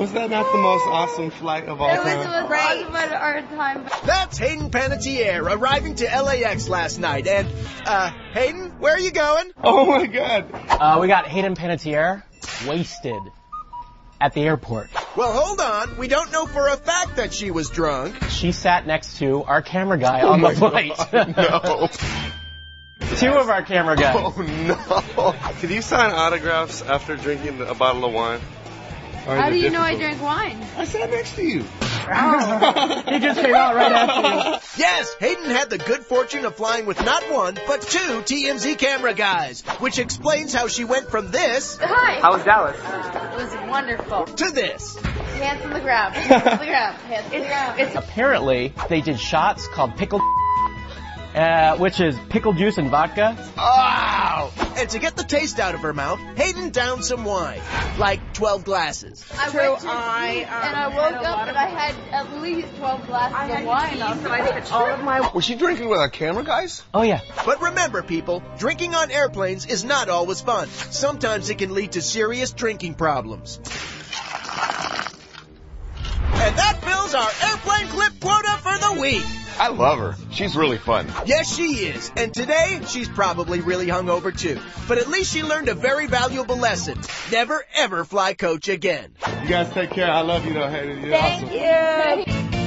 Was that not the most awesome flight of all It was time? the most awesome part of our time. That's Hayden Panettiere arriving to LAX last night. And, uh, Hayden, where are you going? Oh my god. Uh, we got Hayden Panettiere wasted at the airport. Well, hold on. We don't know for a fact that she was drunk. She sat next to our camera guy on the flight. no. Two of our camera guys. Oh no. Can you sign autographs after drinking a bottle of wine? Or is How do you know I drank wine? I sat next to you. he just came out right after you. Yes, Hayden had the good fortune of flying with not one, but two TMZ camera guys, which explains how she went from this Hi. How was Dallas? It was wonderful. to this. Hands on the ground. Hands on the ground. Hands on the ground. It's Apparently, they did shots called pickle, uh, which is pickle juice and vodka. Wow! And to get the taste out of her mouth, Hayden downed some wine, like 12 glasses. I True, went to I, sleep um, and I woke up and I had at least 12 glasses of wine. on so I took all of my Was she drinking with our camera guys? Oh yeah. But remember, people, drinking on airplanes is not always fun. Sometimes it can lead to serious drinking problems. And that fills our airplane clip quota for the week. I love her. She's really fun. Yes, she is. And today, she's probably really hungover too. But at least she learned a very valuable lesson. Never ever fly coach again. You guys take care. I love you though, Hayden. You're Thank awesome. you.